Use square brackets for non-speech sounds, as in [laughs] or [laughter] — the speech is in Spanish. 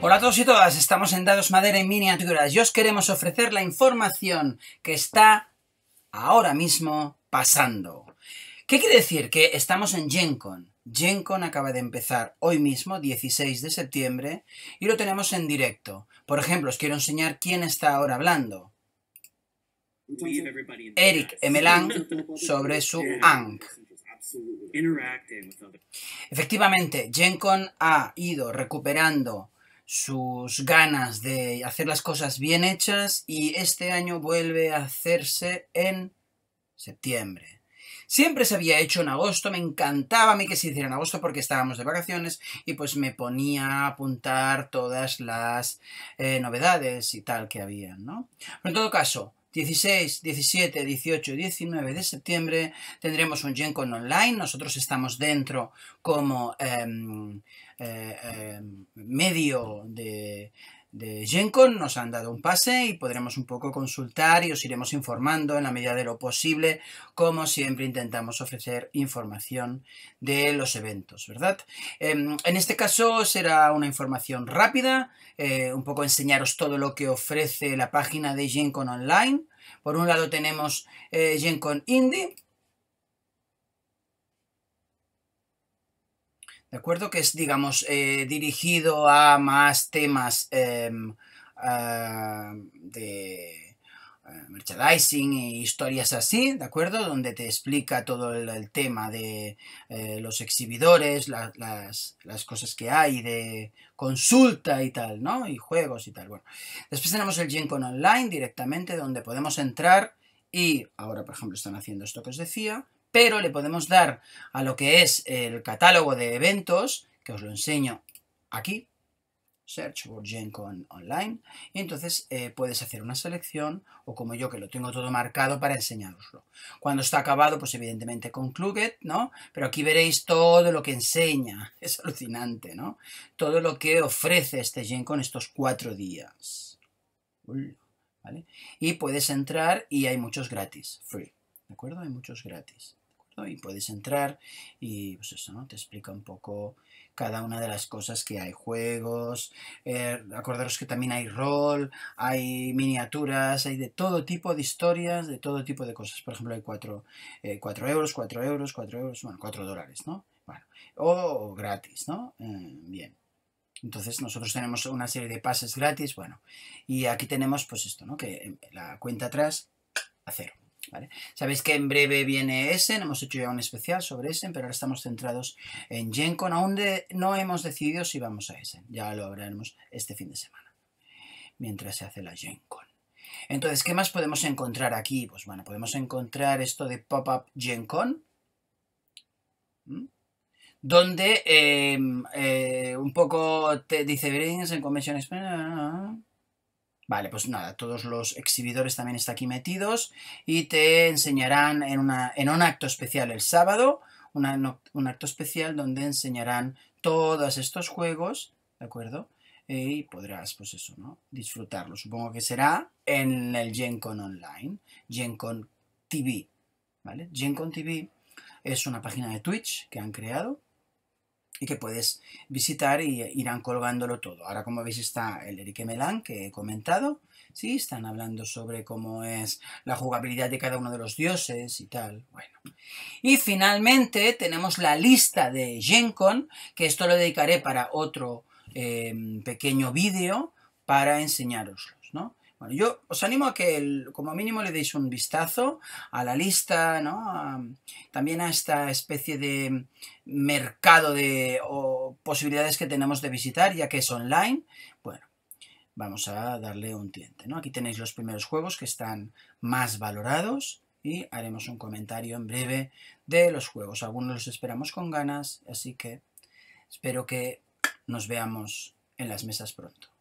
Hola a todos y todas, estamos en Dados Madera y Miniaturas y os queremos ofrecer la información que está ahora mismo pasando. ¿Qué quiere decir? Que estamos en GenCon. GenCon acaba de empezar hoy mismo, 16 de septiembre, y lo tenemos en directo. Por ejemplo, os quiero enseñar quién está ahora hablando. Eric Emelang [laughs] sobre su Ankh. Efectivamente, GenCon ha ido recuperando sus ganas de hacer las cosas bien hechas y este año vuelve a hacerse en septiembre. Siempre se había hecho en agosto, me encantaba a mí que se hiciera en agosto porque estábamos de vacaciones y pues me ponía a apuntar todas las eh, novedades y tal que había, ¿no? Pero en todo caso, 16, 17, 18 y 19 de septiembre tendremos un GenCon online. Nosotros estamos dentro como em, eh, em, medio de, de GenCon, nos han dado un pase y podremos un poco consultar y os iremos informando en la medida de lo posible, como siempre intentamos ofrecer información de los eventos, ¿verdad? Em, en este caso será una información rápida, eh, un poco enseñaros todo lo que ofrece la página de GenCon Online. Por un lado tenemos eh, GenCon Indie, ¿de acuerdo? Que es, digamos, eh, dirigido a más temas em, ah, de eh, merchandising e historias así, ¿de acuerdo? Donde te explica todo el, tema de eh, los exhibidores, las, las, cosas que hay de consulta y tal, ¿no? Y juegos y tal. Bueno, después tenemos el GenCon Online directamente, donde podemos entrar y ahora, por ejemplo, están haciendo esto que os decía, pero le podemos dar a lo que es el catálogo de eventos, que os lo enseño aquí, Search for GenCon Online, y entonces eh, puedes hacer una selección, o como yo que lo tengo todo marcado para enseñaroslo. Cuando está acabado, pues evidentemente concluye, ¿no? Pero aquí veréis todo lo que enseña, [laughs] es alucinante, ¿no? Todo lo que ofrece este GenCon estos cuatro días. ¿Vale? Y puedes entrar y hay muchos gratis, free, ¿de acuerdo? Hay muchos gratis. Y puedes entrar y pues eso, ¿no? Te explica un poco cada una de las cosas que hay. Juegos, eh, acordaros que también hay rol, hay miniaturas, hay de todo tipo de historias, de todo tipo de cosas. Por ejemplo, hay 4 eh, euros, 4 euros, 4 euros, bueno, 4 dólares, ¿no? Bueno, o, gratis, ¿no? Eh, bien. Entonces nosotros tenemos una serie de pases gratis, bueno, y aquí tenemos pues esto, ¿no? Que la cuenta atrás a cero. Sabéis que en breve viene Essen, hemos hecho ya un especial sobre Essen, pero ahora estamos centrados en GenCon. Aún no hemos decidido si vamos a Essen, ya lo hablaremos este fin de semana, mientras se hace la GenCon. Entonces, ¿qué más podemos encontrar aquí? Pues bueno, podemos encontrar esto de Pop-Up GenCon, donde em, eh, un poco te dice en Convention Vale, pues nada, todos los exhibidores también están aquí metidos y te enseñarán en, una, en un acto especial el sábado, un acto especial donde enseñarán todos estos juegos, ¿de acuerdo? Y podrás, pues eso, ¿no? Disfrutarlo. Supongo que será en el GenCon Online, GenCon TV, ¿vale? GenCon TV es una página de Twitch que han creado que puedes visitar y irán colgándolo todo. Ahora, como veis, está el Eric Melan que he comentado. Sí, están hablando sobre cómo es la jugabilidad de cada uno de los dioses y tal. Bueno. Y finalmente tenemos la lista de GenCon, que esto lo dedicaré para otro eh, pequeño vídeo para enseñaroslos, ¿no? Bueno, yo os animo a que como mínimo le deis un vistazo a la lista, ¿no? también a esta especie de mercado de o posibilidades que tenemos de visitar, ya que es online. Bueno, vamos a darle un cliente, ¿no? Aquí tenéis los primeros juegos que están más valorados y haremos un comentario en breve de los juegos. Algunos los esperamos con ganas, así que espero que nos veamos en las mesas pronto.